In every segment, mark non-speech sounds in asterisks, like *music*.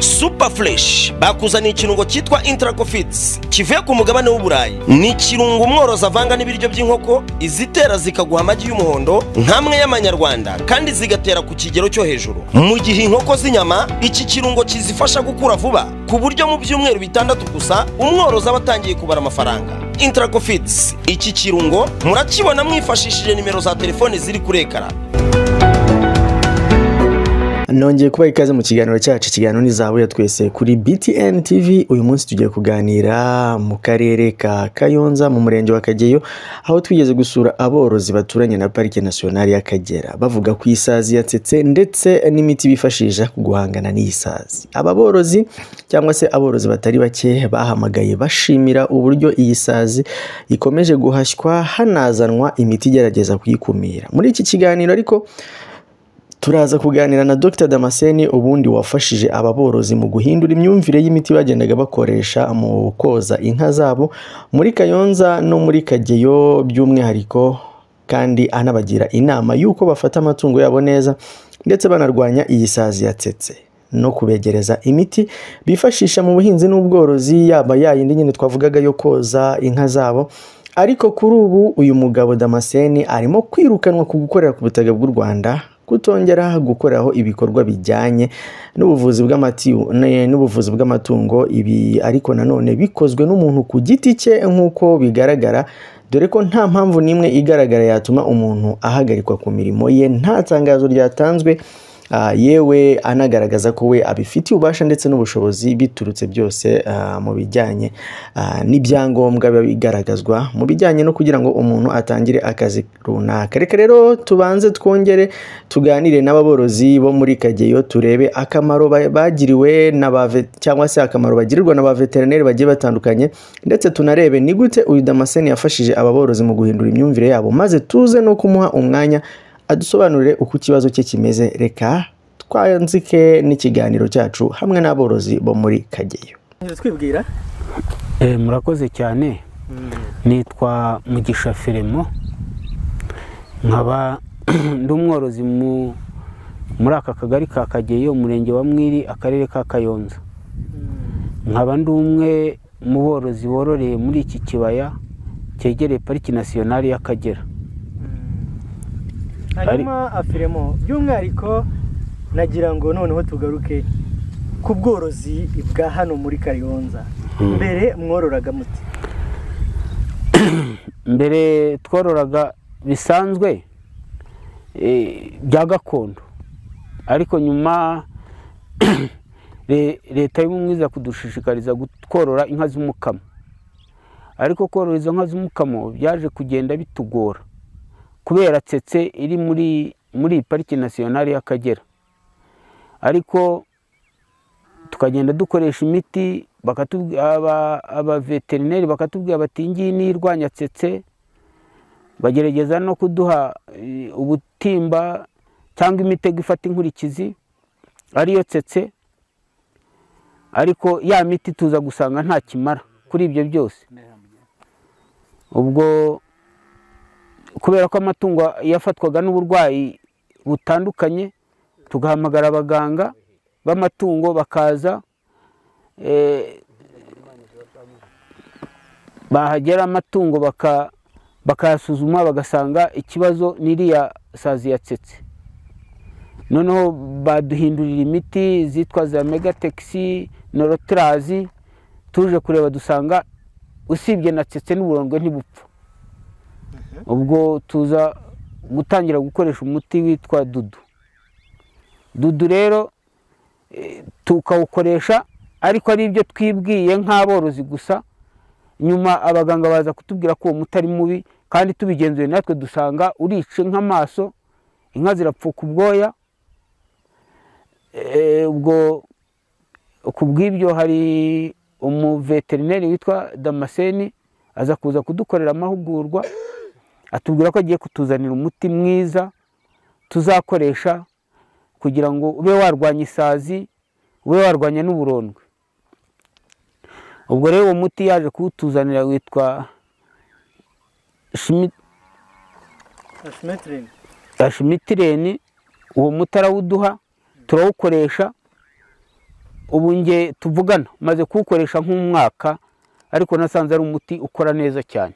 super fresh bakuzaniye ikirungo cyitwa intracofits kivuye ku mugabane w'uburayi ni ikirungo umworozi avanga n'ibiryo by'inkoko izitera zikaguha amagi y'umuhondo nk'amwe y'amanyarwanda kandi zigatera ku kigero cyo hejuru. Mu gihe inkoko z'inyama iki kirungo kizifasha gukura vuba. Ku buryo mu byumweru bitandatu gusa umworozi aba atangiye kubara amafaranga. Intracofits iki kirungo murakibona mwifashishije nimero za telefoni ziri kuri ekara nongeye kubaha ikaze mu kiganiro cyacu. Ikiganiro ni zabuya twese kuri btn tv uyu munsi tugiye kuganira mu karere ka kayonza mu murenge wa kageyo aho twigeze gusura aborozi baturanye na parike nasiyonari y'akagera. Bavuga ku isazi yatsetse ndetse n'imiti bifashisha guhangana n'iyi sazi. Aba borozi cyangwa se aborozi batari bake bahamagaye bashimira uburyo iyi sazi ikomeje guhashywa hanazanwa imiti igerageza kuyikumira. Muri iki kiganiro ariko turaza kuganira na dr. Damascene ubundi wafashije aba borozi mu guhindura imyumvire y'imiti bagendaga bakoresha mu koza inka zabo muri kayonza no muri kageyo by'umwihariko kandi anabagira inama y'uko bafata amatungo yabo neza ndetse banarwanya iyi sazi yatsetse no kubegereza imiti bifashisha mu buhinzi n'ubworozi yaba yayindi nyine twavugaga yo koza inka zabo. Ariko kuri ubu uyu mugabo damascene arimo kwirukanwa ku gukorera ku butaka bw'u rwanda kutongera gukoreraho ibikorwa bijyanye n'ubuvuzi n'ubuvuzi bw'amatungo. Ibi ariko nanone bikozwe n'umuntu ku giti cye nk'uko bigaragara. Dore ko nta mpamvu n'imwe igaragara yatuma umuntu ahagarikwa ku mirimo ye. Nta tangazo ryatanzwe yewe anagaragaza ko we abifitiye ububasha ndetse n'ubushobozi biturutse byose mu bijyanye n'ibyangombwa biba bigaragazwa mu bijyanye no kugira ngo umuntu atangire akazi runaka. Reka rero tubanze twongere tuganire n'ababorozi bo muri kageyo turebe akamaro bagiriwe cyangwa se akamaro bagirirwa na ba veterineri bagiye batandukanye ndetse tunarebe ni gute uyu damascene yafashije aba borozi mu guhindura imyumvire yabo maze tuze no kumuha umwanya adusobanurire uko ikibazo cye kimeze. Reka twanzike n'ikiganiro cyacu hamwe n'aborozi bo muri kageyo. Twibwira. Murakoze cyane. Nitwa mugisha firemo nkaba *clears throat* ndi umworozi muri aka kagari ka kageyo umurenge wa mwiri akarere ka kayonza. Nkaba ndi umwe mu borozi bororeye muri iki kibaya cyegereye pariki nasiyonari y'akagera. Hanyuma afiremo by'umwihariko nagira ngo noneho tugaruke ku bworozi bwa hano muri kayonza. Mbere mwororaga muti? *clears throat* Mbere twororaga bisanzwe bya gakondo. Ariko nyuma *clears throat* leta y'ubumwe iza kudushishikariza korora inka z'umukamo. Ariko korora izo nka z'umukamo byaje kugenda bitugora. Kubera tsetse iri muri muri pariki nasiyonari y'akagera. Ariko tukagenda dukoresha imiti abaveterineri bakatubwira bati ngiyi ni irwanya tsetse. Bagerageza no kuduha ubutimba cyangwa imitego ifata inkurikizi ariyo tsetse. Ariko ya miti tuza gusanga nta kimara kuri ibyo byose. Ubwo kubera ko amatungo yafatwaga n'uburwayi butandukanye tugahamagara abaganga b'amatungo bakaza bahagera amatungo bakayasuzuma bagasanga ikibazo n'iriya sazi yatsetse noneho baduhindurira imiti zitwa za megatekisi norotirazi tuje kureba dusanga usibye na tsetse n'uburondwe ntibupfa. Ubwo tuza gutangira gukoresha umuti witwa dudu. Dudu rero tukawukoresha ariko ari ibyo twibwiye nk'aborozi gusa. Nyuma abaganga baza kutubwira ko uwo muti ari mubi kandi tubigenzuye natwe dusanga urica nk'amaso inka zirapfuka ubwoya. Ubwo ku bw'ibyo hari umuveterineri witwa damascene aza kuza kudukorera amahugurwa. Atubwira ko agiye kutuzanira umuti mwiza tuzakoresha kugira ngo ube warwanya isazi ube warwanya n'uburondwe. Ubwo rero uwo muti yaje kuwutuzanira witwa shimitireni uwo muti arawuduha turawukoresha ubu nge tuvugana maze kuwukoresha nk'umwaka ariko nasanze ari umuti ukora neza cyane.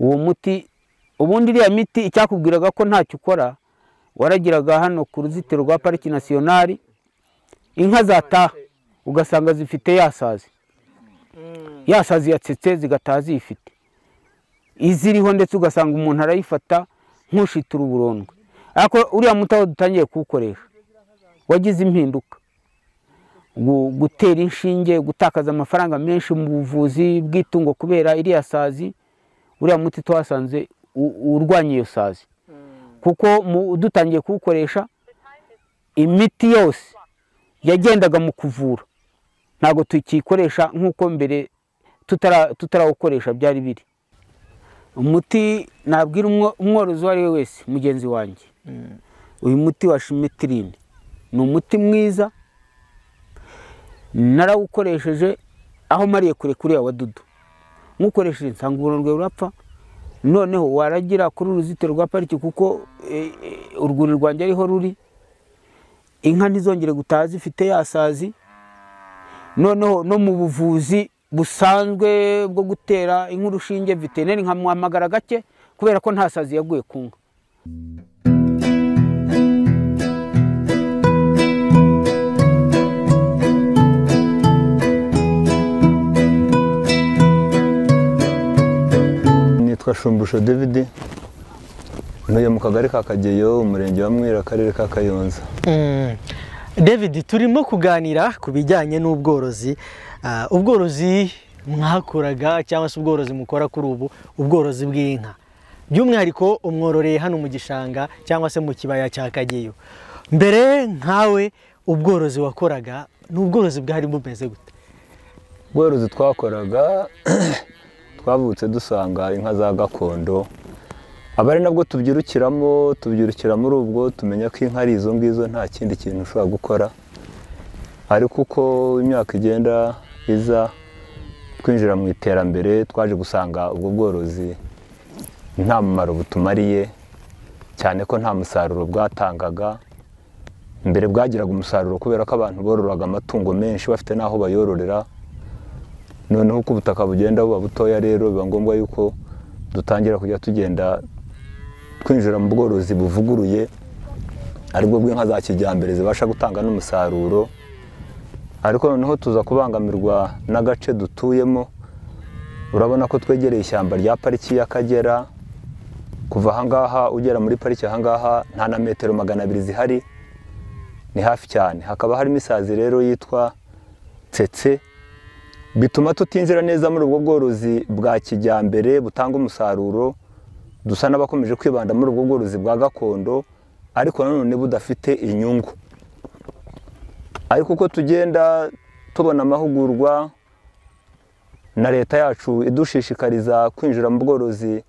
Uwo muti ubundi iriya miti icyakubwiraga ko ntacyo ukora waragiraga hano ku ruzitiro rwa pariki nasiyonari inka zataha ugasanga zifite yasazi. Yasazi yatsetse zigataha ziyifite iziriho ndetse ugasanga umuntu arayifata nk'ushitura uburondwe. Ariko uriya muti aho dutangiye kuwukoresha wagize impinduka. Gu- gutera inshinge gutakaza amafaranga menshi mu buvuzi bw'itungo kubera iriya sazi uriya muti twasanze urwanya iyo sazi. Kuko dutangiye kuwukoresha imiti yose yagendaga mu kuvura. Ntabwo tukiyikoresha nk'uko mbere tutara- tutarawukoresha byari biri. Umuti nabwira umwo- umworozi uwo ari we wese mugenzi wanjye. Uyu muti wa shimetirine. Ni umuti mwiza narawukoresheje aho mariye kure kuriya wa dudu nkukoresheje nsanga uburondwe burapfa noneho waragira kuri uruzitiro rwa pariki kuko eh, eh, urwuri rwanjye ariho ruri. Inka ntizongere gutaha zifite yasazi noneho no mu buvuzi busanzwe bwo gutera inka urushinge veterineri nkamuhamagara gake kubera ko nta sazi yaguye ku nka. Nitwa shumbusho david ntuye mu kagari ka kageyo umurenge wa mwira akarere ka kayonza. Mm. david turimo kuganira ku bijyanye n'ubworozi. Ah, ubworozi mwakoraga cyangwa se ubworozi mukora kuri ubu ubworozi bw'inka. By'umwihariko umwororeye hano mu gishanga cyangwa se mu kibaya cya kageyo. Mbere nkawe ubworozi wakoraga ni ubworozi bwari bumeze gute? Ubworozi twakoraga *clears throat* twavutse dusanga inka za gakondo aba ari nabwo tubyirukiramo tubyirukira muri ubwo tumenya ko inka ari izo ngizo nta kindi kintu ushobora gukora. Ariko uko imyaka igenda iza twinjira mu iterambere twaje gusanga ubwo bworozi nta mumaro butumariye cyane ko nta musaruro bwatangaga. Mbere bwagiraga umusaruro kubera ko abantu bororaga amatungo menshi bafite n'aho bayororera. Noneho uko ubutaka bugenda buba butoya rero biba ngombwa yuko dutangira kujya tugenda twinjira mu bworozi buvuguruye ari bwo bw'inka za kijyambere zibasha gutanga n'umusaruro. Ariko noneho tuza kubangamirwa n'agace dutuyemo urabona ko twegereye ishyamba rya pariki y'akagera kuva ahangaha ugera muri pariki ahangaha nta na metero magana abiri zihari ni hafi cyane. Hakaba harimo isazi rero yitwa tsetse bituma tutinjira neza muri ubwo bworozi bwa kijyambere butanga umusaruro dusa n'abakomeje kwibanda muri ubwo bworozi bwa gakondo ariko nanone budafite inyungu. Ariko uko tugenda tubona amahugurwa na leta yacu idushishikariza kwinjira mu bworozi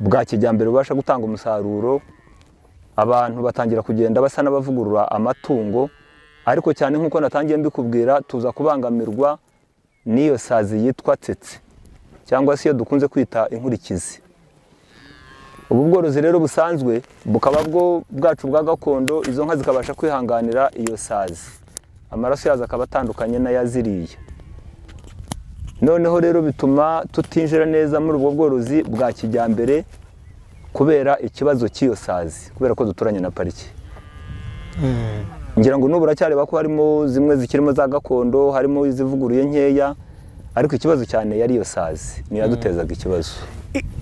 bwa kijyambere bubasha gutanga umusaruro abantu batangira kugenda basa n'abavugurura amatungo ariko cyane nk'uko natangiye mbikubwira tuza kubangamirwa n'iyo sazi yitwa tsetse cyangwa se iyo dukunze kwita inkurikizi. Ubu bworozi rero busanzwe bukaba bwo bwacu bwa gakondo izo nka zikabasha kwihanganira iyo sazi. Amaraso yazo akaba atandukanye n'ayaziriye. Noneho rero bituma tutinjira neza muri ubwo bworozi bwa kijyambere kubera ikibazo cy'iyo sazi kubera ko duturanye na pariki. Ngira ngo n'ubu uracyareba ko harimo zimwe zikirimo za gakondo harimo izivuguruye nkeya ariko ikibazo cyane yari iyo sazi niyo yadutezaga ikibazo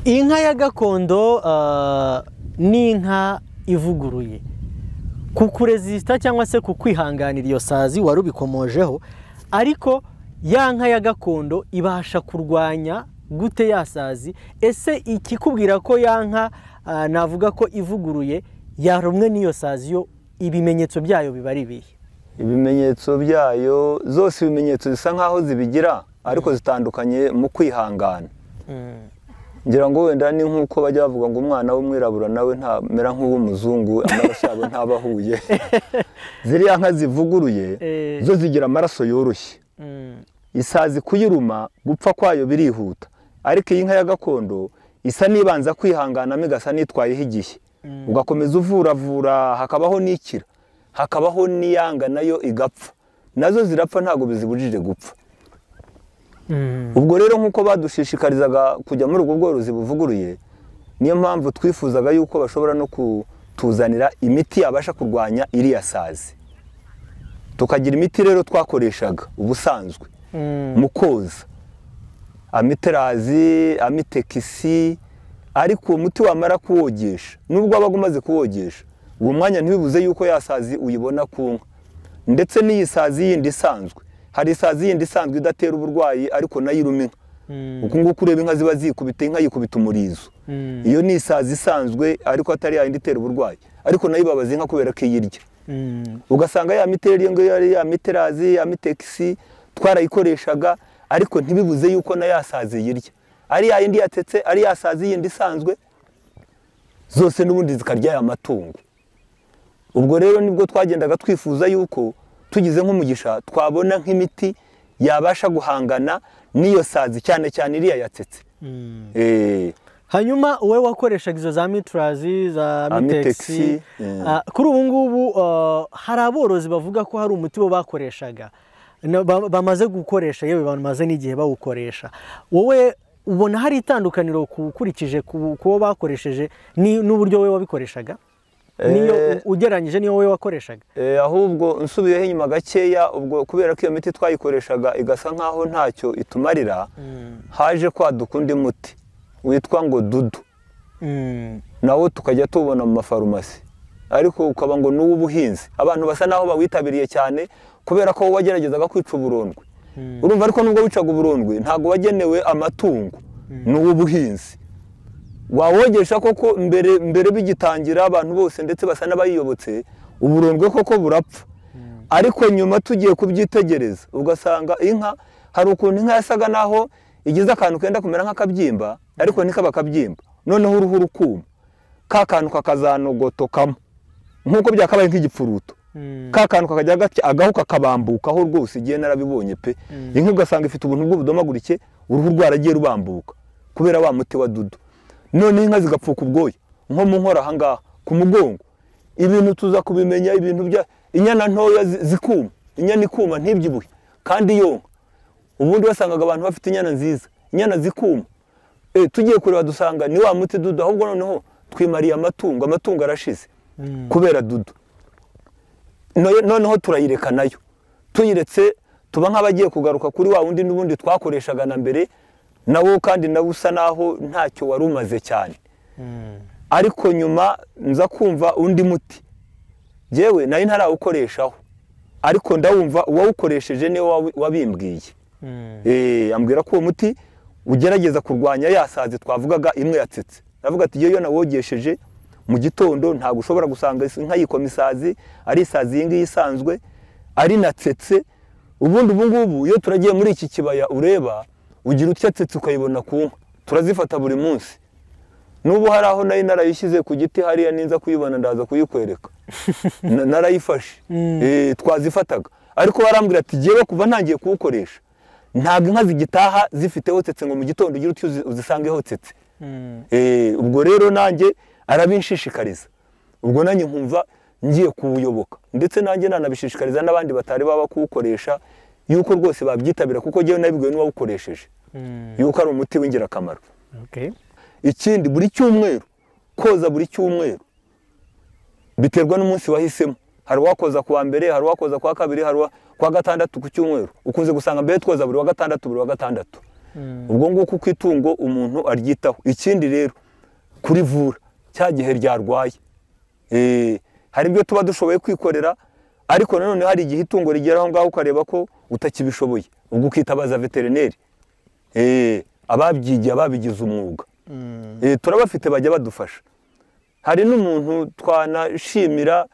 inka ya gakondo ah, ni inka ivuguruye. Ku kurezisita cyangwa se ku kwihanganira iyo sazi wari ubikomojeho ariko ya nka ya gakondo ibasha kurwanya gute ya sazi ese ikikubwira ko ya nka ah, navuga ko ivuguruye yarumwe n'iyo sazi yo ibimenyetso byayo biba ari ibihe? Ibimenyetso byayo zose ibimenyetso zisa nk'aho zibigira ariko zitandukanye mu kwihangana. Ngira ngo wenda ni nk'uko bajya bavuga ngo umwana w'umwirabura nawe ntamera nk'uw'umuzungu amaraso yabo ntaba ahuye *laughs* ziriya nka zivuguruye Eh. zo zigira amaraso yoroshye. Isazi kuyiruma gupfa kwayo birihuta. Ariko iyi nka ya gakondo isa n'ibanza kwihanganamo igasa n'itwayeho igihe. Ugakomeza uvuravura hakabaho n'ikira. Hakabaho n'iyanga na yo igapfa. Nazo zirapfa ntabwo bizibujije gupfa. Mm. ubwo rero nk'uko badushishikarizaga kujya muri ubwo bworozi buvuguruye niyo mpamvu twifuzaga yuko bashobora no kutuzanira imiti yabasha kurwanya iriya sazi. Tukagira imiti rero twakoreshaga ubusanzwe Mm. mu koza. Amiterazi amitekisi ariko uwo muti wamara kuwogesha nubwo wabaga umaze kuwogesha uwo mwanya ntibibuze yuko ya sazi uyibona ku nka ndetse n'iyi sazi yindi isanzwe hari isazi yindi isanzwe idatera uburwayi ariko na yo iruma inka Mm. uku nguku ureba inka ziba zikubita inka yikubita umurizo Mm. iyo ni isazi isanzwe ariko atari yayindi itera uburwayi ariko na yo ibabaza inka kubera ko iyirya Mm. ugasanga ya miteri iyo ngiyo ya miterazi ya mitekisi twarayikoreshaga ariko ntibibuze yuko na ya sazi yirya ari ya yindi yatetse ari ya sazi yindi isanzwe zose n'ubundi zikarya aya matungo. Ubwo rero ni bwo twagendaga twifuza yuko tugize nk'umugisha twabona nk'imiti yabasha guhangana n'iyo sazi cyane cyane iriya yatetse. Mm. Eh, hanyuma wowe wakoreshaga izo za miturazi za mitegisi yeah. kuri ubu ngubu uh, hari aborozi bavuga ko hari umuti bo bakoreshaga. Bamaze gukoresha yewe bamaze n'igihe bawukoresha. Wowe ubona hari itandukaniro ku- ukurikije ku ku wo bakoresheje n'uburyo wowe wabikoreshaga? Niyo Eh. ugereranyije niyo wowe wakoreshaga? Eh, ahubwo nsubiyeho inyuma gakeya ubwo kubera ko iyo miti twayikoreshaga igasa nkaho ntacyo itumarira haje kwaduka undi muti witwa ngo dudu. Mm. nawo tukajya tuwubona mu mafarumasi. Ariko ukaba ngo ni uw'ubuhinzi abantu basa naho bawitabiriye cyane kubera ko wageragezaga kwica uburondwe. Urumva ariko nubwo wicaga uburondwe ntabwo wagenewe amatungo. Ni uw'ubuhinzi. Wawogesha koko mbere mbere bigitangira abantu bose ndetse basa n'abayiyobotse uburondwe koko burapfa. Ariko nyuma tugiye kubyitegereza ugasanga inka hari ukuntu inka yasaga naho igize akantu kenda kumera nk'akabyimba ariko ntikaba akabyimba noneho uruhu rukuma. Ka kantu kakazanogotokamo. Nk'uko byakabaye nk'igipfuruto. Ka kantu kakajya gatya agahu kakabambukaho rwose igihe narabibonye pe. Inka ugasanga ifite ubuntu bw'ubudomagurike uruhu rwaragiye rubambuka kubera wa muti wa dudu. None inka zigapfuka ubwoya nko mu nkora ahangaha ku mugongo. Ibintu tuza kubimenya ibintu bya inyana ntoya zi- zikuma. Inyana ikuma ntibyibuhe kandi yonka ubundi wasangaga abantu bafite inyana nziza inyana zikuma. Eh, tugiye kureba dusanga ni wa muti dudu ahubwo noneho twimariye amatungo amatungo arashize. Kubera dudu. Noneho turayireka na yo. Tuyiretse tuba nk'abagiye kugaruka kuri wa wundi n'ubundi twakoreshaga na mbere nawo kandi nawe usa naho ntacyo wari umaze cyane. Ariko nyuma nza kumva undi muti yewe na yo ntarawukoreshaho. Ariko ndawumva uwawukoresheje ni we wabimbwiye. Eh, ambwira ko uwo muti ugerageza kurwanya ya sazi twavugaga imwe yatsetse. Ndavuga ati iyo nawogesheje mu gitondo ntabwo ushobora gusanga inka yikoma isazi ari isazi iyi ngiyi isanzwe ari natsetse ubundi ubu ngubu iyo turagiye muri iki kibaya ureba ugira utyatsetse ukayibona ku nka? Turazifata buri munsi. N'ubu hari aho na yo narayishyize ku giti hariya ninza kuyibona ndaza kuyikwereka. *laughs* Na- narayifashe. Eh, twazifataga. Ariko barambwira ati jyewe kuva ntangiye kuwukoresha ntabwo inka zigitaha zifite hotetse ngo mu gitondo ugire utyo uzi- uzisange hotetse Eh, ubwo rero nanjye arabinshishikariza. Ubwo nanjye nkumva ngiye kuwuyoboka. Ndetse nanjye nanabishishikariza n'abandi batari baba kuwukoresha yuko rwose babyitabira kuko njyewe nabibwiwe n'uwawukoresheje. Yuko ari umuti w'ingirakamaro. Ikindi buri cyumweru koza buri cyumweru biterwa n'umunsi wahisemo. Hari uwakoza ku wa mbere hari uwakoza ku wa kabiri hari uwa- gatandatu ku cyumweru. Ukunze gusanga mbere twoza buri wa gatandatu buri wa gatandatu. Ubwo nguko uko itungo umuntu aryitaho. Ikindi rero kurivura. Cya gihe ryarwaye. Eh, hari ibyo tuba dushoboye kwikorera ariko nanone hari igihe itungo rigera aho ngaho ukareba ko utakibishoboye. Ubwo ukitabaza veterineri. Eh, ababyigiye ababigize umwuga. Eh, turabafite bajya badufasha. Hari n'umuntu twanashimira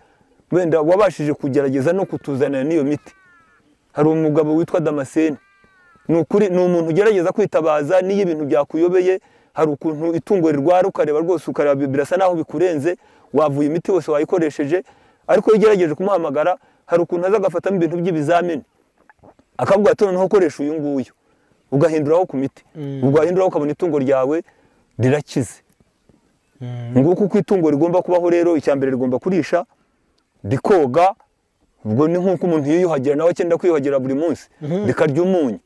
wenda wabashije kugerageza no kutuzanira n'iyo miti. Hari umugabo witwa damascene. Ni ukuri ni umuntu ugerageza kwitabaza n'iyo ibintu byakuyobeye hari ukuntu itungo rirwara ukareba rwose ukareba birasa naho bikurenze wavuye imiti yose wayikoresheje. Ariko iyo ugerageje kumuhamagara hari ukuntu aza agafatamo ibintu by'ibizamini. Akavuga ati noneho koresha uyu nguyu. Ugahinduraho ku miti. Ubwo wahinduraho ukabona itungo ryawe rirakize. Nguko uko itungo rigomba kubaho rero icya mbere rigomba kurisha rikoga ubwo ni nk'uko umuntu yiyuhagira nawe akenda kwiyuhagira buri munsi. Rikarya umunyu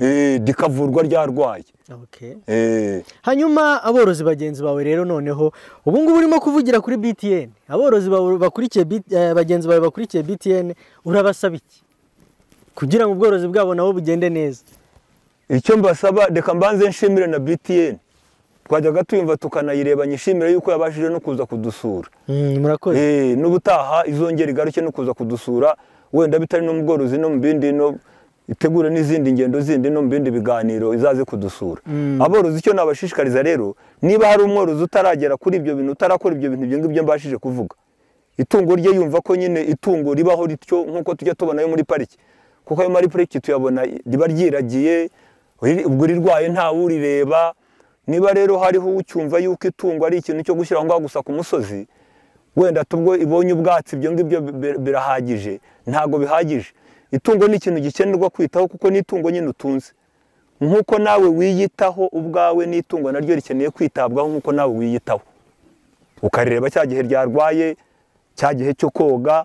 Eh, rikavurwa ryarwaye. Okay. Eh, hanyuma aborozi bagenzi bawe rero noneho ubu ngubu urimo kuvugira kuri btn aborozi bakurikiye eh, bagenzi bawe bakurikiye btn urabasaba iki? Kugira ngo ubworozi bwabo nabo bugende neza. Icyo mbasaba reka mbanze nshimire na btn twajyaga tuyumva tukanayireba nyishimire yuko yabashije no kuza kudusura. Mm, murakoze. Eh, n'ubutaha izongera igaruke no kuza kudusura wenda bitari no mu bworozi no mu bindi no itegure n'izindi ngendo zindi no mu bindi biganiro izaze kudusura. Aborozi icyo nabashishikariza rero niba hari umworozi utaragera kuri ibyo bintu utarakora ibyo bintu ibyo ngibyo mbashije kuvuga. Itungo rye yumva ko nyine itungo ribaho rityo nk'uko tujya tubonayo muri pariki. Kuko ayo muri pariki tuyabona riba ryiragiye ubwo rirwaye ntawe urireba niba rero hariho ucyumva yuko itungo ari ikintu cyo gushyira aho ngaho gusa ku musozi wenda tubwo ibonye ubwatsi ibyo ngibyo bi- birahagije ntabwo bihagije. Itungo ni ikintu gikenerwa kwitaho kuko ni itungo nyine utunze. Nk'uko nawe wiyitaho ubwawe n'itungo naryo rikeneye kwitabwaho nk'uko nawe wiyitaho. Ukarireba cya gihe ryarwaye cya gihe cyo koga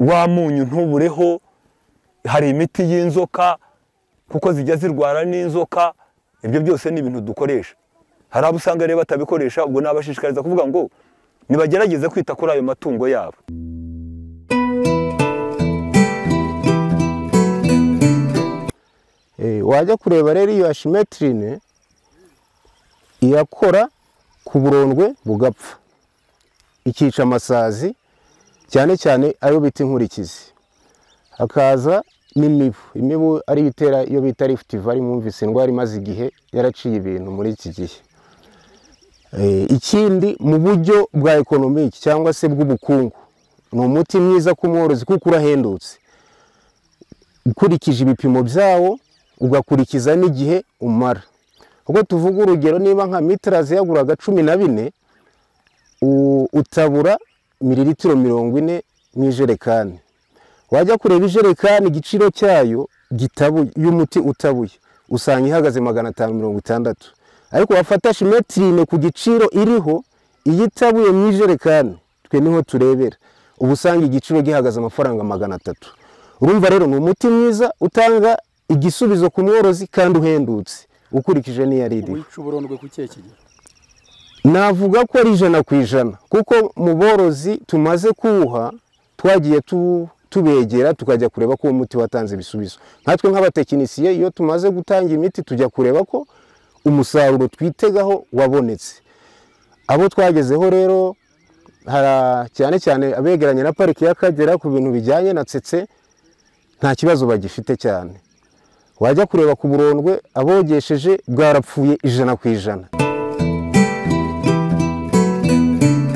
wa munyu ntubureho hari imiti y'inzoka kuko zijya zirwara n'inzoka ibyo byose ni ibintu dukoresha. Hari abo usanga rero batabikoresha ubwo nabashishikariza kuvuga ngo nibagerageze kwita kuri ayo matungo yabo. Eh, wajya kureba rero iyo ashimetirine irakora ku burondwe bugapfa. Ikica amasazi cyane cyane ayo bita inkurikizi. Hakaza n'imibu. Imibu ari ibitera iyo bita rifutiva mwumvise indwara imaze igihe yaraciye ibintu muri iki gihe. Eh, ikindi mu buryo bwa ekonomiki cyangwa se bw'ubukungu ni umuti mwiza ku mworozi kuko urahendutse. Ukurikije ibipimo byawo ugakurikiza n'igihe umara. Ubwo tuvuga urugero niba nka mitirazi yaguraga cumi na bine utabura miliritiro mirongo ine mu ijerekani. Wajya kureba ijerekani igiciro cyayo gitabuye y'umuti utabuye. Usanga ihagaze magana atanu mirongo itandatu. Ariko wafata shimetirine ku giciro iriho iyo itabuye mu ijerekani twe ni ho turebera. Uba usanga igiciro gihagaze amafaranga magana atatu. Urumva rero ni umuti mwiza utanga igisubizo ku mworozi kandi uhendutse. Ukurikije n'iyo ari iriho navuga ko ari ijana ku ijana. Kuko mu borozi tumaze kuwuha twagiye tu- tubegera tukajya kureba ko uwo muti watanze ibisubizo. Nkatwe nk'abatekinisiye iyo tumaze gutanga imiti tujya kureba ko umusaruro twitegaho wabonetse. Abo twagezeho rero cyane cyane abegeranye na pariki y'akagera ku bintu bijyanye na tsetse nta kibazo bagifite cyane. Wajya kureba ku burondwe abogesheje bwarapfuye ijana ku ijana.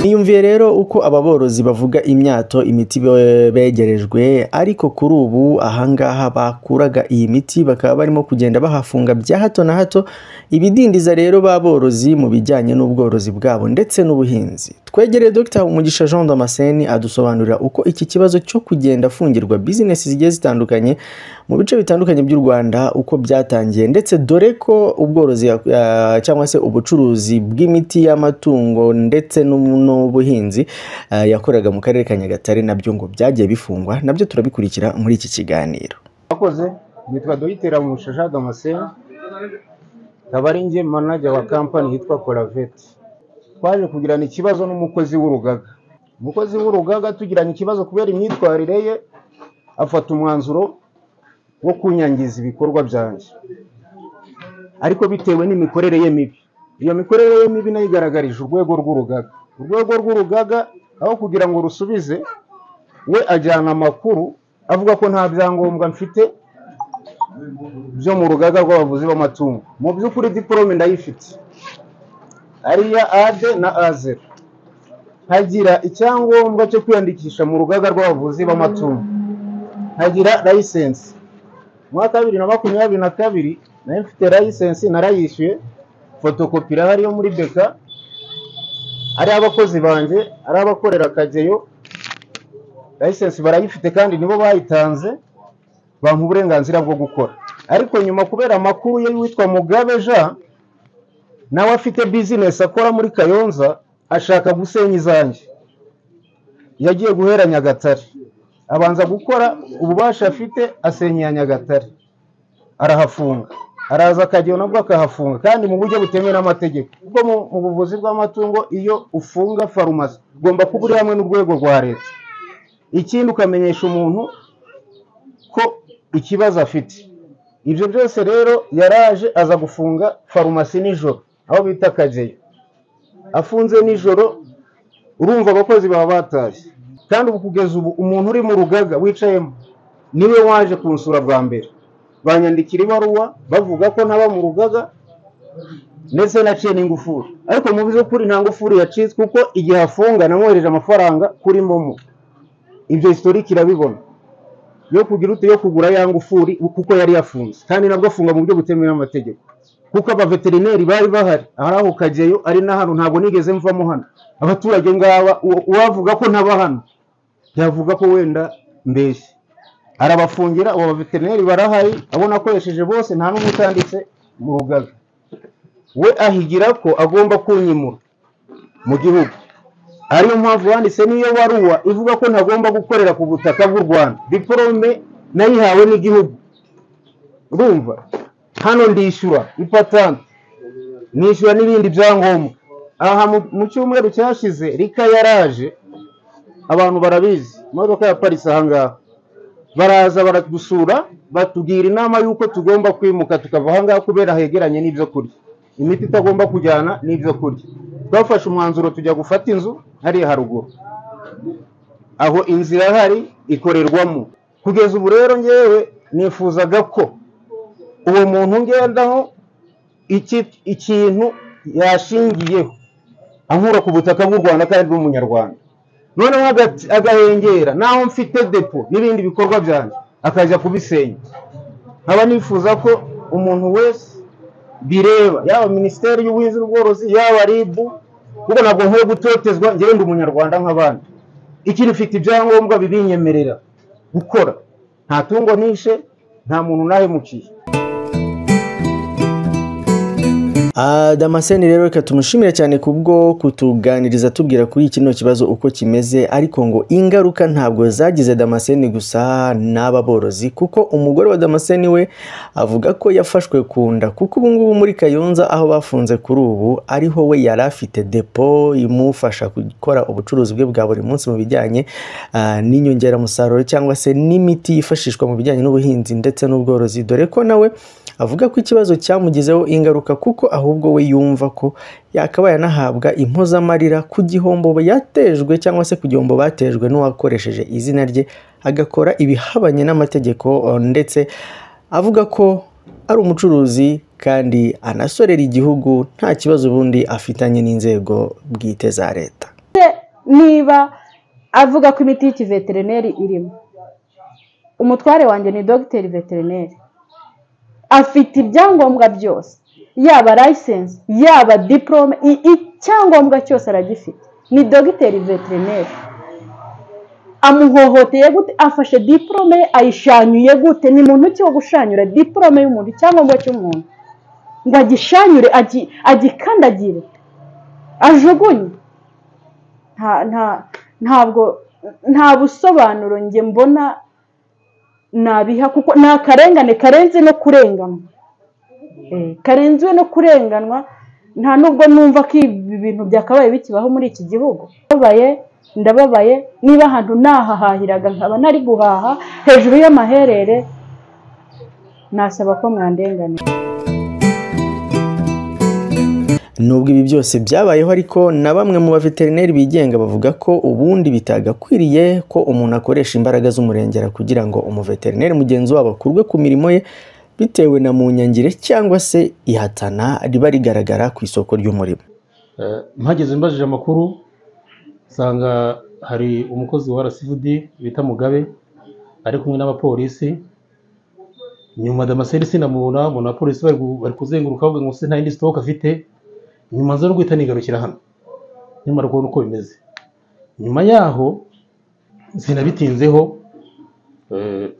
Niyumviye rero uko aba borozi bavuga imyato imiti be- begerejwe ariko kuri ubu ahangaha bakuraga iyi miti bakaba barimo kugenda bahafunga bya hato na hato ibidindiza rero ba borozi mu bijyanye n'ubworozi bwabo ndetse n'ubuhinzi. Twegereye Dr. Umugisha Jean Damascene adusobanurira uko iki kibazo cyo kugenda afungirwa bizinesi zigiye zitandukanye mu bice bitandukanye by'u Rwanda uko byatangiye. Ndetse dore ko ubworozi uh, cyangwa se ubucuruzi bw'imiti y'amatungo ndetse n'u- n'ubuhinzi uh, yakoraga mu karere ka Nyagatare na byo ngo byagiye bifungwa. Nabyo turabikurikira muri iki kiganiro. Akoze nitwa Dogiteri Musha Jean Damascene nkaba ari njye manager wa kampani yitwa Coraveti twaje kugirana ikibazo n'umukozi w'urugaga. Umukozi w'urugaga tugiranye ikibazo kubera imyitwarire ye afata umwanzuro wo kunyangiza ibikorwa byanjye ariko bitewe n'imikorere ye mibi. Iyo mikorere ye mibi na yo igaragarije urwego rw'urugaga. Urwego rw'urugaga aho kugira ngo rusubize we ajyana amakuru avuga ko nta byangombwa mfite byo mu rugaga rw'abavuzi b'amatungo. Mu by'ukuri diporome ndayifite. Ariya ade na azero nkagira icyangombwa cyo kwiyandikisha mu rugaga rw'abavuzi b'amatungo. Nkagira layisensi mu mwaka wa bibiri na makumyabiri na kabiri na yo mfite layisensi narayishyuye. Fotokopi irahari yo muri beka. Ari abakozi banjye ari abakorera akageyo layisensi barayifite kandi nibo bayitanze bampa uburenganzira bwo gukora. Ariko nyuma kubera amakuru ye witwa mugabe jean nawe afite bizinesi akora muri kayonza ashaka gusenya izanjye yagiye guhera nyagatare. Abanza gukora ububasha afite asenyera nyagatare. Arahafunga. Araza akajyayo nabwo akahafunga. Kandi mu buryo butemewe n'amategeko. Mu, mu buvuzi bw'amatungo iyo ufunga farumasi ugomba kuba uri hamwe n'urwego rwa leta. Ikindi ukamenyesha umuntu ko ikibazo afite. Ibyo byose rero yaraje aza gufunga farumasi nijoro. Aho bita kageyo afunze nijoro urumva abakozi baba batashye. Kandi ubu kugeza ubu umuntu uri mu rugaga wicayemo ni we waje kunsura bwa mbere. Banyandikira ibaruwa bavuga ko ntaba mu rugaga ndetse naciye n'ingufuri ariko mu by'ukuri nta ngufuri yacitswe kuko igihe afunga namwohereje amafaranga kuri momo. Ibyo historiki irabibona. Yo kugira ute yo kugura ya ngufuri kuko yari yafunze. Kandi nabwo afunga mu buryo butemewe n'amategeko. Kuko abaveterineri bari bahari. Ahari aho kageyo ari na hano ntabwo nigeze mvamo hano. Abaturage ngaba uwavuga ko ntaba hano yavuga ko wenda mbeshye. Arabafungira abo baveterineri barahari abona akoresheje bose nta n'umwe utanditse mu rugaga we ahigira ko agomba kunyimura mu gihugu. Ariyo mpamvu wanditse n'iyo baruwa ivuga ko ntagomba gukorera ku butaka bw'u rwanda. Diporome nayihawe n'igihugu. Urumva? Hano ndishyura ipatanti nishyura n'ibindi byangombwa aha mu- cyumweru cyashize rika yaraje. Abantu barabizi. Imodoka yaparitse aha ngaha. Baraza baradusura batubwira inama y'uko tugomba kwimuka tukava aha ngaha kubera hegeranye n'ibyo kurya. Imiti itagomba kujyana n'ibyo kurya. Twafashe umwanzuro tujya gufata inzu hariya haruguru. Aho inzu irahari ikorerwamo. Kugeza ubu rero ngewe nifuzaga ko uwo muntu ngendaho iki- ikintu yashingiyeho. Ankura ku butaka bw'u rwanda kandi ndi umunyarwanda noneho agahengera naho mfite depo n'ibindi bikorwa byanjye akajya kubisenya. Nkaba nifuza ko umuntu wese bireba yaba minisiteri y'ubuhinzi n'ubworozi yaba ribu kuko ntabwo nkwiye gutotezwa ndi umunyarwanda nk'abandi. Ikindi mfite ibyangombwa bibinyemerera gukora. Nta tungo nishe nta muntu nahemukiye. Damascene rero reka tumushimire cyane kubwo kutuganiriza tubwira kuri kino kibazo uko kimeze ariko ngo ingaruka ntabwo zagize Damascene gusa n'aba borozi kuko umugore wa Damascene we avuga ko yafashwe ku nda kuko ubu ngubu muri Kayonza aho bafunze kuri ubu ariho we yari afite depo imufasha gukora ubucuruzi bwe bwa buri munsi mu bijyanye ah, n'inyongeramusaruro cyangwa se n'imiti yifashishwa mu bijyanye n'ubuhinzi ndetse n'ubworozi. Dore ko nawe avuga ko ikibazo cyamugizeho ingaruka kuko ahubwo we yumva ko yakabaye anahabwa impozamarira ku gihombo yatejwe cyangwa se ku gihombo batejwe n'uwakoresheje izina rye agakora ibihabanye n'amategeko ndetse avuga ko ari umucuruzi kandi anasorera igihugu nta kibazo ubundi afitanye n'inzego bwite za leta. Niba avuga ko imiti y'ikiveterineri irimo umutware wanjye ni dogiteri veterineri. Afite ibyangombwa byose. Yaba layisensi yaba diporome icyangombwa cyose aragifite. Ni dogiteri veterineri amuhohoteye gute? Afashe diporome ye ayishanyuye gute? Ni muntu wo gushanyura diporome y'umuntu icyangombwa cy'umuntu? Ngo agishanyure agi- agikandagire ajugunye. Nta ntabwo nta busobanuro njye mbona nabiha kuko ni akarengane karenze no kurenganwa. Eh, karenze no kurenganwa nta nubwo numva ko ibi bintu byakabaye bikibaho muri iki gihugu. Ndababaye ndababaye niba ahantu nahahahiraga nkaba nari guhaha hejuru y'amaherere nasaba ko mwandenganira Nubwo ibi byose byabayeho ariko na bamwe mu baveterineri bigenga bavuga ko ubundi bitagakwiriye ko umuntu akoresha imbaraga z'umurengera kugira ngo umuveterineri mugenzi wabo akurwe ku mirimo ye bitewe na munyangire cyangwa se ihatana riba rigaragara ku isoko ry'umurimo. Eh, mpageze mbajije amakuru nsanga hari umukozi wa RCVD bita Mugabe ari kumwe n'abapolisi nyuma Damascene sinamubona mbona abapolisi bari gu- bari kuzenguruka bavuga ngo se nta yindi stock afite nyuma no guhita nigarukira hano. Nyamara kubona uko bimeze. Nyuma yaho sinabitinzeho eh,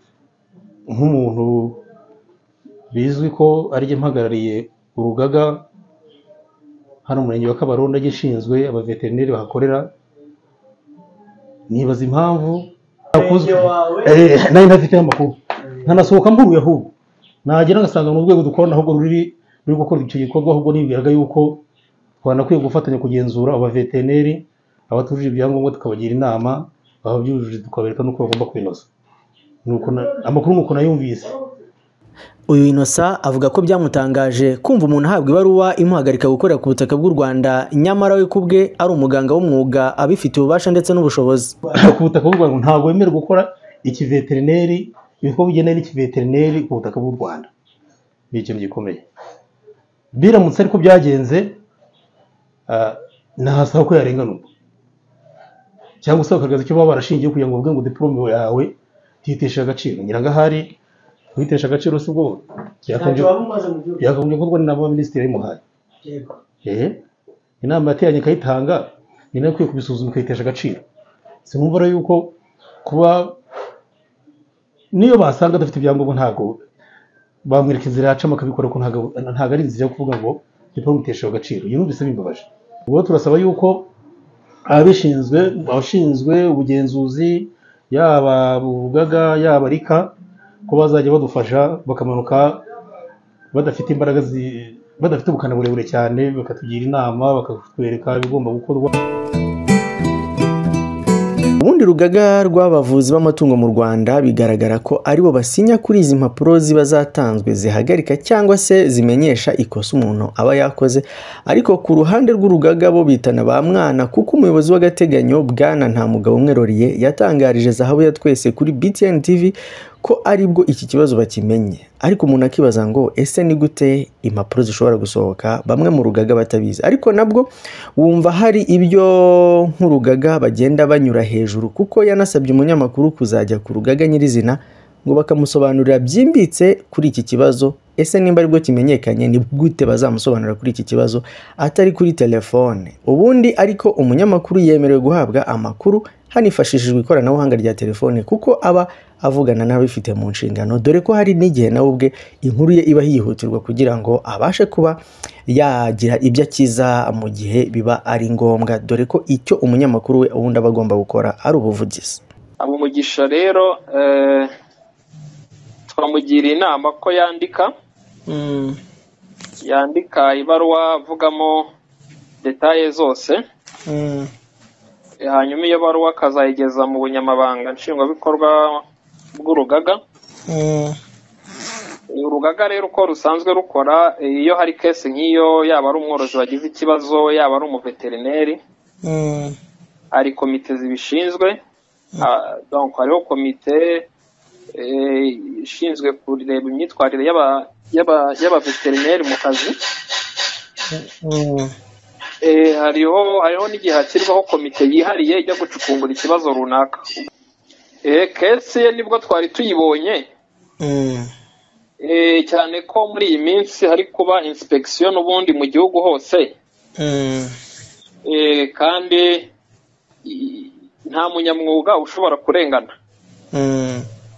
nk'umuntu bizwi ko arijye mpagarariye urugaga hano mu murenge wa Kabarondo gishinzwe abaveterineri bahakorera. Nibaza impamvu nakozwe Eh, nari ntafiteho amakuru nkanasohoka mpuruye ahubwo. Nagera ngasanga ni urwego dukorana ahubwo ruri ruri gukora icyo gikorwa ahubwo nibwiraga yuko twanakwiye gufatanya kugenzura abaveterineri abatujuje ibyangombwa tukabagira inama ababyujuje tukabereka n'uko bagomba kwinoza. Amakuru nuko nayumvise. Uyu inosa avuga ko byamutangaje kumva umuntu ahabwa ibaruwa imuhagarika gukorera ku butaka bw'u rwanda nyamara we ku bwe ari umuganga w'umwuga abifitiye ububasha ndetse n'ubushobozi. Ku butaka bw'u rwanda ntabwo wemerewe gukora ikiveterineri ibikorwa bigenewe n'ikiveterineri ku butaka bw'u rwanda. Ni ikintu gikomeye. Biramutse ariko byagenze nahasaba ko yarenganurwa cyangwa se bakagaragaza icyo baba barashingiye kugira ngo bavuge ngo diporome yawe tuyiteshe agaciro ngira ngo ahari kuyitesha agaciro si bwo byakagombye gukorwa n'inama y'abaminisitiri yayimuhaye eh inama yateranye ikayitanga ni na yo ikwiye kubisuzuma ikayitesha agaciro sinumva rero yuko kuba niyo basanga adafite ibyangombwa ntabwo bamwereka inzira yacamo akabikora ko ntabwo ari inzira yo kuvuga ngo. Itesheje agaciro. Iyo numvise bimbabaje. Ubwo turasaba yuko ababishinzwe abashinzwe ubugenzuzi yaba urugaga yaba rika ko bazajya badufasha bakamanuka badafite imbaraga badafite ubukana burebure cyane bakatugira inama bakatwereka ibigomba gukorwa. Ubundi rugaga rw'abavuzi b'amatungo mu rwanda bigaragara ko ari bo basinya kuri izi mpapuro ziba zatanzwe zihagarika cyangwa se zimenyesha ikosa umuntu aba yakoze. Ariko ku ruhande rw'urugaga bo bitana ba mwana kuko umuyobozi w'agateganyo bwana nta mugabo umwe Laurier yatangarije zahabu ya twese kuri btn tv ko ari bwo iki kibazo bakimenye. Ariko umuntu akibaza ngo ese ni gute impapuro zishobora gusohoka? Bamwe mu rugaga batabizi. Ariko nabwo wumva hari ibyo nk'urugaga bagenda banyura hejuru kuko yanasabye umunyamakuru kuzajya ku rugaga nyirizina ngo bakamusobanurira byimbitse kuri iki kibazo. Ese nimba ari bwo kimenyekanye ni gute bazamusobanurira kuri iki kibazo atari kuri telefone? Ubundi ariko umunyamakuru yemerewe guhabwa amakuru hanifashishijwe ikoranabuhanga rya telefone kuko aba avugana n'ababifite mu nshingano. Dore ko hari n'igihe nawe ubwe inkuru ye iba yihutirwa kugira ngo abashe kuba yagira ibyo akiza mu gihe biba ari ngombwa. Dore ko icyo umunyamakuru we ubundi aba agomba gukora ari ubuvugizi. Umugisha rero eh, twamugiriye inama ko yandika. Yandika ibaruwa avugamo detaye zose. Eh, hanyuma iyo baruwa akazayigeza mu bunyamabanga nshingwabikorwa bw'urugaga. Eh, urugaga rero uko rusanzwe rukora iyo hari kesi nk'iyo yaba ari umworozi wagize ikibazo yaba ari umuveterineri hari komite zibishinzwe. Ah, donc hariho komite eh, ishinzwe kureba imyitwarire y'aba- y'aba- y'abaveterineri mu kazi. Hariho hariho n'igihe hashyirwaho komite yihariye ijya gucukumbura ikibazo runaka. Eh, kesi ye ni bwo twari tuyibonye? Eh, cyane ko muri iyi minsi hari kuba inspection n'ubundi mu gihugu hose. Eh, kandi nta munyamwuga ushobora kurengana.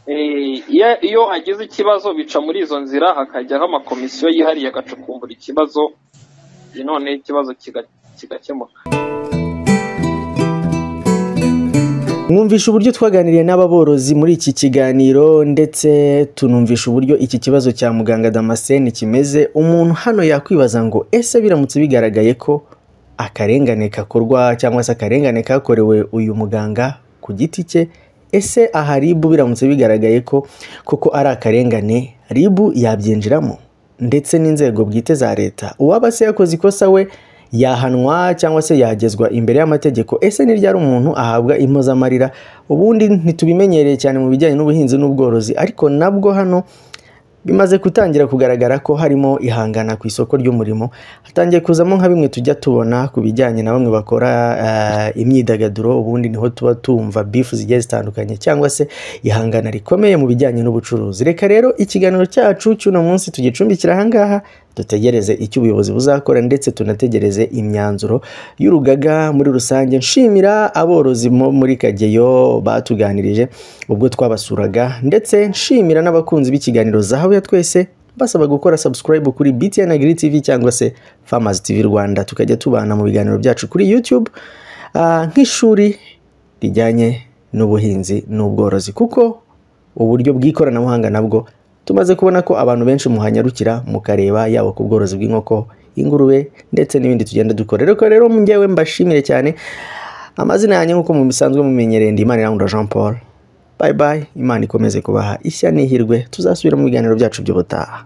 Eh, iyo hagize ikibazo bica muri izo nzira hakajyaho amakomisiyo yihariye agacukumbura ikibazo. None ikibazo kiga- kigakemuka. Mwumvisha uburyo twaganiriye n'aba borozi muri iki kiganiro ndetse tunumvisha uburyo iki kibazo cya muganga damascene kimeze. Umuntu hano yakwibaza ngo ese biramutse bigaragaye ko akarengane kakorwa cyangwa se akarengane kakorewe uyu muganga ku giti cye? Ese aha ribu biramutse bigaragaye ko koko ari akarengane ribu yabyinjiramo ndetse n'inzego bwite za leta. Uwaba se yakoze ikosa we yahanwa cyangwa se yagezwa imbere y'amategeko. Ese ni ryari umuntu ahabwa impozamarira? Ubundi ntitubimenyereye cyane mu bijyanye n'ubuhinzi n'ubworozi. Ariko nabwo hano bimaze gutangira kugaragara ko harimo ihangana ku isoko ry'umurimo hatangiye kuzamo nka bimwe tujya tubona ku bijyanye na bamwe bakora eh, imyidagaduro ubundi ni ho tuba tumva bifu zigiye zitandukanye cyangwa se ihangana rikomeye mu bijyanye n'ubucuruzi. Reka rero ikiganiro cyacu cy'uno munsi tugicumbikira ahangaha. Dutegereze icyo ubuyobozi buzakora ndetse tunategereze imyanzuro y'urugaga muri rusange. Nshimira aborozi muri kageyo batuganirije ubwo twabasuraga ndetse nshimira n'abakunzi b'ikiganiro zahabu ya twese basaba gukora subscribe kuri BTN Agri TV cyangwa se Farmers TV Rwanda. Tukajya tubana mu biganiro byacu kuri YouTube Ah, nk'ishuri rijyanye n'ubuhinzi n'ubworozi kuko uburyo bw'ikoranabuhanga nabwo tumaze kubona ko abantu benshi muhanyarukira mukareba yaba ku bworozi bw'inkoko ingurube ndetse n'ibindi tugenda dukora. Rero rero njyewe mbashimire cyane amazina yanjye nk'uko mubisanzwe mumenyereye ndi Imana Irangwa Jean Paul. Bye bye imana ikomeze kubaha ishya n'ihirwe tuzasubira mu biganiro byacu by'ubutaha.